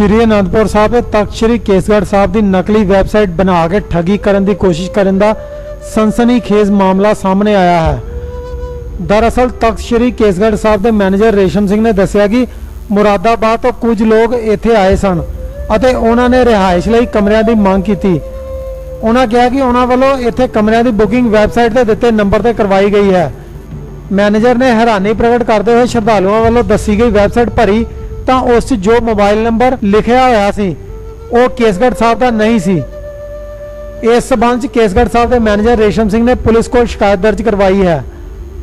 ਸ਼੍ਰੀ ਅਨੰਦਪੁਰ ਸਾਹਿਬ ਦੇ ਤਖਤ ਸ਼੍ਰੀ ਕੇਸਗੜ੍ਹ ਸਾਹਿਬ ਦੀ ਨਕਲੀ ਵੈਬਸਾਈਟ ਬਣਾ ਕੇ ਠੱਗੀ ਕਰਨ ਦੀ ਕੋਸ਼ਿਸ਼ ਕਰਨ ਦਾ ਸਨਸਨੀਖੇਜ਼ ਮਾਮਲਾ ਸਾਹਮਣੇ ਆਇਆ ਹੈ। ਦਰਅਸਲ ਤਖਤ ਸ਼੍ਰੀ ਕੇਸਗੜ੍ਹ ਸਾਹਿਬ ਦੇ ਮੈਨੇਜਰ ਰੇਸ਼ਮ ਸਿੰਘ ਨੇ ਦੱਸਿਆ ਕਿ ਮੁਰਾਦਾਬਾਦ ਤੋਂ ਕੁਝ ਲੋਕ ਇੱਥੇ ਆਏ ਸਨ ਅਤੇ ਉਹਨਾਂ ਨੇ ਰਿਹਾਇਸ਼ ਲਈ ਕਮਰਿਆਂ ਦੀ ਮੰਗ ਕੀਤੀ। ਉਹਨਾਂ ਕਿਹਾ ਕਿ ਉਹਨਾਂ ਵੱਲੋਂ ਇੱਥੇ ਕਮਰਿਆਂ ਦੀ ਬੁਕਿੰਗ ਵੈਬਸਾਈਟ ਤੇ ਦਿੱਤੇ ਨੰਬਰ ਤੇ ਕਰਵਾਈ ਗਈ ਹੈ। ਮੈਨੇਜਰ ਨੇ ਹੈਰਾਨੀ ਪ੍ਰਗਟ ਕਰਦੇ ਹੋਏ ਸ਼ਰਧਾਲੂਆਂ ਵੱਲੋਂ ਦੱਸੀ ਗਈ ਵੈਬਸਾਈਟ ਭਰੀ ਤਾਂ ਉਸ ਜੋ ਮੋਬਾਈਲ ਨੰਬਰ ਲਿਖਿਆ ਹੋਇਆ ਸੀ, ਉਹ ਕੇਸਗੜ੍ਹ ਸਾਹਿਬ ਦਾ ਨਹੀਂ ਸੀ। ਇਸ ਸਬੰਧ 'ਚ ਕੇਸਗੜ੍ਹ ਸਾਹਿਬ ਦੇ ਮੈਨੇਜਰ ਰੇਸ਼ਮ ਸਿੰਘ ਨੇ ਪੁਲਿਸ ਕੋਲ ਸ਼ਿਕਾਇਤ ਦਰਜ ਕਰਵਾਈ ਹੈ।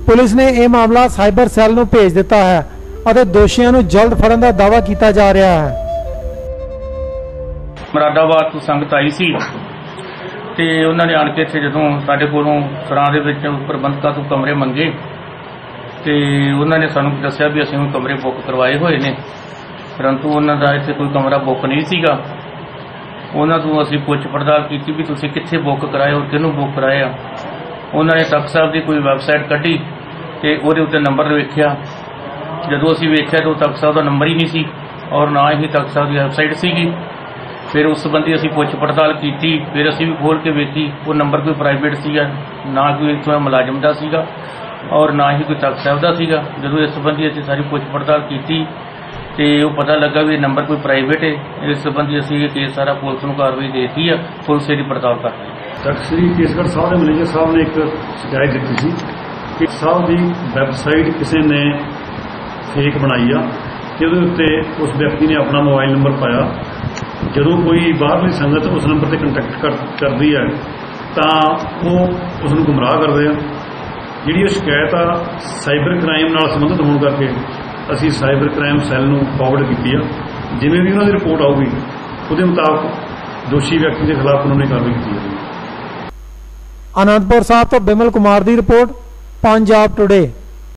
ਪੁਲਿਸ ਨੇ ਇਹ ਮਾਮਲਾ ਸਾਈਬਰ ਸੈੱਲ ਨੂੰ ਭੇਜ ਦਿੱਤਾ ਹੈ ਅਤੇ ਦੋਸ਼ੀਆਂ ਨੂੰ ਜਲਦ ਫੜਨ ਦਾ ਦਾਅਵਾ ਕੀਤਾ ਜਾ ਰਿਹਾ ਹੈ। ਮਰਾਦਾਬਾਦ ਤੋਂ ਸੰਗਤ ਆਈ ਸੀ ਤੇ ਉਹਨਾਂ ਨੇ ਆਣ ਕੇ ਇੱਥੇ ਜਦੋਂ ਸਾਡੇ ਕੋਲੋਂ ਸਰਾਂ ਦੇ ਵਿੱਚ ਪ੍ਰਬੰਧਕਾਂ ਤੋਂ ਕਮਰੇ ਮੰਗੇ ਤੇ ਉਹਨਾਂ ਨੇ ਸਾਨੂੰ ਦੱਸਿਆ ਵੀ ਅਸੀਂ ਉਹ ਕਮਰੇ ਬੁੱਕ ਕਰਵਾਏ ਹੋਏ ਨੇ। ਪਰੰਤੂ ਉਹਨਾਂ ਦਾ ਇੱਥੇ ਕੋਈ ਕਮਰਾ ਬੁੱਕ ਨਹੀਂ ਸੀਗਾ। ਉਹਨਾਂ ਤੋਂ ਅਸੀਂ ਪੁੱਛ ਪੜਤਾਲ ਕੀਤੀ ਵੀ ਤੁਸੀਂ ਕਿੱਥੇ ਬੁੱਕ ਕਰਾਏ ਔਰ ਕਿਹਨੂੰ ਬੁੱਕ ਕਰਾਏ ਉਹਨਾਂ ਨੇ ਤਖਤ ਸਾਹਿਬ ਦੀ ਕੋਈ ਵੈਬਸਾਈਟ ਕੱਢੀ ਤੇ ਉਹਦੇ ਉੱਤੇ ਨੰਬਰ ਵੇਖਿਆ। ਜਦੋਂ ਅਸੀਂ ਵੇਖਿਆ ਤਾਂ ਉਹ ਤਖਤ ਸਾਹਿਬ ਦਾ ਨੰਬਰ ਹੀ ਨਹੀਂ ਸੀ ਔਰ ਨਾ ਹੀ ਤਖਤ ਸਾਹਿਬ ਦੀ ਵੈਬਸਾਈਟ ਸੀਗੀ। ਫਿਰ ਉਸ ਸੰਬੰਧੀ ਅਸੀਂ ਪੁੱਛ ਪੜਤਾਲ ਕੀਤੀ, ਫਿਰ ਅਸੀਂ ਵੀ ਖੋਲ ਕੇ ਵੇਖੀ, ਉਹ ਨੰਬਰ ਕੋਈ ਪ੍ਰਾਈਵੇਟ ਸੀਗਾ, ਨਾ ਕੋਈ ਇੱਥੋਂ ਮੁਲਾਜ਼ਮ ਦਾ ਸੀਗਾ ਔਰ ਨਾ ਹੀ ਕੋਈ ਤਖਤ ਸਾਹਿਬ ਦਾ ਸੀਗਾ। ਜਦੋਂ ਇਸ ਸੰਬੰਧੀ ਅਸੀਂ ਸਾਰੀ ਪੁੱਛ ਪੜਤਾਲ ਕੀਤੀ ਤੇ ਉਹ ਪਤਾ ਲੱਗਾ ਵੀ ਇਹ ਨੰਬਰ ਕੋਈ ਪ੍ਰਾਈਵੇਟ ਹੈ। ਇਸ ਸੰਬੰਧੀ ਅਸੀਂ ਇਹ ਕੇਸ ਸਾਰਾ ਪੁਲਿਸ ਨੂੰ ਕਾਰਵਾਈ ਦੇ ਆ। ਪੁਲਿਸ ਇਹਦੀ ਪੜਤਾਲ ਕਰ ਰਹੀ ਹੈ। ਤਖਤ ਸ੍ਰੀ ਕੇਸਗੜ੍ਹ ਸਾਹਿਬ ਦੇ ਮੈਨੇਜਰ ਸਾਹਿਬ ਨੇ ਇੱਕ ਸ਼ਿਕਾਇਤ ਦਿੱਤੀ ਸੀ ਕਿ ਸਾਹਿਬ ਦੀ ਵੈਬਸਾਈਟ ਕਿਸੇ ਨੇ ਫੇਕ ਬਣਾਈ ਆ ਤੇ ਉੱਤੇ ਉਸ ਵਿਅਕਤੀ ਨੇ ਆਪਣਾ ਮੋਬਾਈਲ ਨੰਬਰ ਪਾਇਆ। ਜਦੋਂ ਕੋਈ ਬਾਹਰਲੀ ਸੰਗਤ ਉਸ ਨੰਬਰ ਤੇ ਕੰਟੈਕਟ ਕਰਦੀ ਹੈ, ਤਾਂ ਉਹ ਉਸ ਨੂੰ ਗੁੰਮਰਾਹ ਕਰਦੇ ਆ। ਜਿਹੜੀ ਉਹ ਸ਼ਿਕਾਇਤ ਆ ਸਾਈਬਰ ਕ੍ਰਾਈਮ ਨਾਲ ਸੰਬੰਧਿਤ ਹੋਣ ਕਰਕੇ ਅਸੀਂ ਸਾਈਬਰ ਕ੍ਰਾਈਮ ਸੈੱਲ ਨੂੰ ਫਾਰਵਰਡ ਕੀਤੀ ਆ। ਜਿਵੇਂ ਵੀ ਉਹਨਾਂ ਦੀ ਰਿਪੋਰਟ ਆਊਗੀ, ਉਹਦੇ ਮੁਤਾਬਕ ਦੋਸ਼ੀ ਵਿਅਕਤੀ ਦੇ ਖਿਲਾਫ ਕਾਨੂੰਨੀ ਕਾਰਵਾਈ ਕੀਤੀ ਜਾਵੇਗੀ। ਅਨੰਦਪੁਰ ਸਾਹਿਬ ਤੋਂ ਬਿਮਲ ਕੁਮਾਰ ਦੀ ਰਿਪੋਰਟ, ਪੰਜਾਬ ਟੁਡੇ